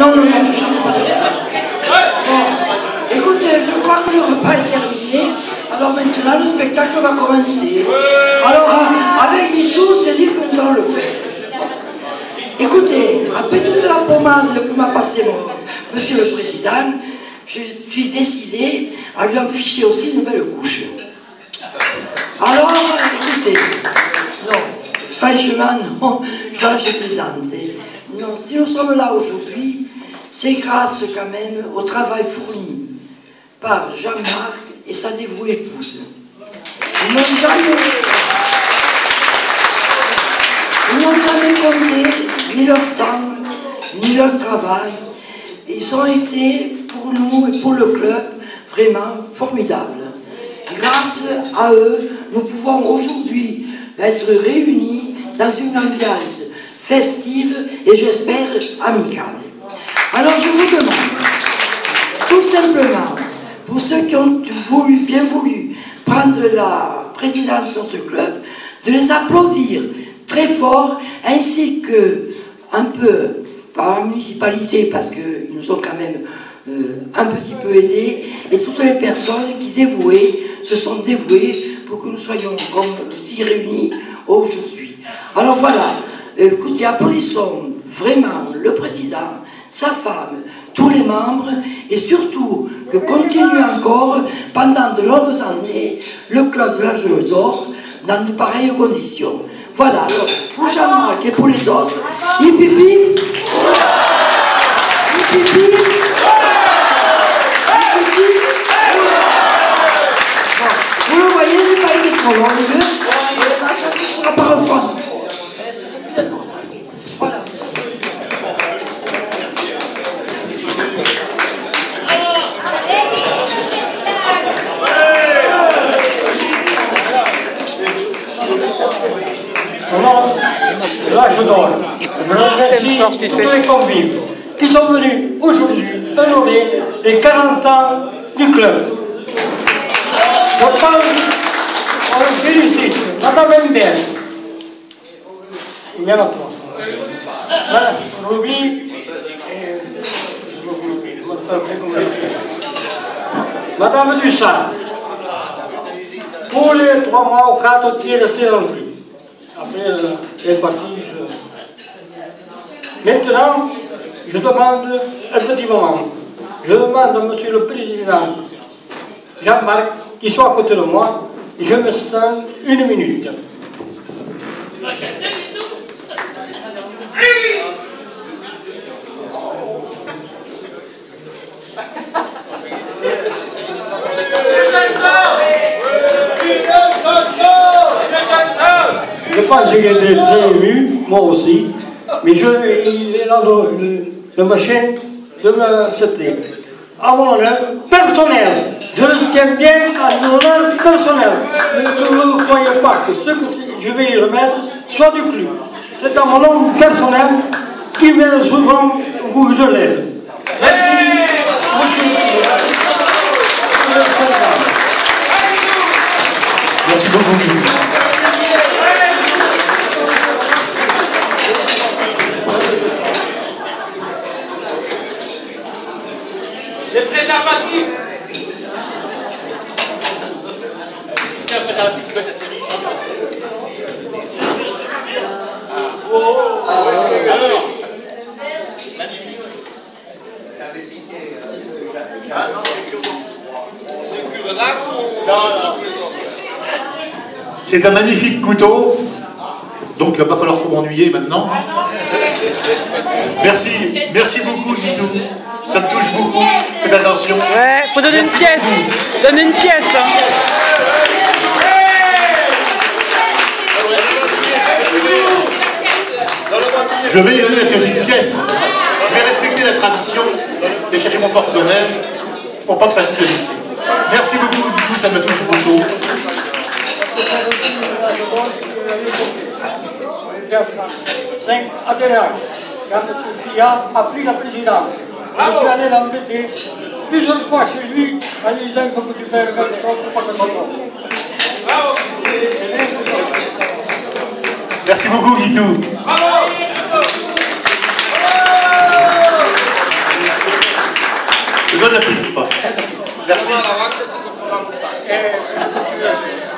Non, non, non, je chante pas. Bon, écoutez, je crois que le repas est terminé. Alors maintenant, le spectacle va commencer. Alors, euh, avec Guitou, c'est dit que nous allons le faire. Écoutez, après toute la pommade que m'a passé mon, monsieur le président, je suis décidé à lui en ficher aussi une nouvelle couche. Alors, écoutez, non, franchement, non, je plaisante. Non, si nous sommes là aujourd'hui, c'est grâce quand même au travail fourni par Jean-Marc et sa dévouée épouse. Ils n'ont jamais, compté ni leur temps, ni leur travail. Ils ont été pour nous et pour le club vraiment formidables. Grâce à eux, nous pouvons aujourd'hui être réunis dans une ambiance festive et j'espère amicale. Alors je vous demande, tout simplement, pour ceux qui ont voulu, bien voulu prendre la présidence sur ce club, de les applaudir très fort, ainsi que un peu par la municipalité, parce qu'ils nous ont quand même euh, un petit peu aidés, et toutes les personnes qui se sont dévouées pour que nous soyons comme si réunis aujourd'hui. Alors voilà, écoutez, applaudissons vraiment le président, sa femme, tous les membres, et surtout que continue encore pendant de longues années le club de la Jeu d'Or dans de pareilles conditions. Voilà, alors, pour Jean-Marc et pour les autres, donne. Je remercie tous les convives qui sont venus aujourd'hui honorer les 40 ans du club. Je pense, on le félicite, Madame Mbert. Il y en a trois. Voilà, Ruby, s'appelle. Madame Dussard, pour les trois mois ou quatre qui est resté dans le flux. Après, elle est partie. je- Maintenant, je demande un petit moment. Je demande à Monsieur le Président Jean-Marc qu'il soit à côté de moi. Je me stand une minute. Je pense qu'il était très ému, moi aussi, mais je, il est là dans le, machin de me citer. À mon honneur personnel, je le tiens bien à mon honneur personnel. Ne ne croyez pas que ce que je vais y remettre soit du clou. C'est à mon nom personnel qui vient souvent vous l'aide. Merci. Merci beaucoup, Qui être. Alors, magnifique. Non, non. C'est un magnifique couteau. Donc, il va pas falloir trop m'ennuyer maintenant. Merci, merci beaucoup, Guitou. Ça me touche beaucoup. Faites attention. Ouais, faut donner Merci une pièce. beaucoup. Une pièce. hein. Je vais y donner la petite pièce. Je vais respecter la tradition et chercher mon porte-monnaie pour pas que ça coûte vite. Merci beaucoup, Guitou, ça me touche beaucoup. 5 adhérents. Quand M. Fillard a pris la présidence, je suis allé l'embêter plusieurs fois chez lui en lui disant que tu fasses quelque chose pour pas que ça. Merci beaucoup, Guitou. Donne la petite pas. Merci. Avanti, si tu fa la montagna.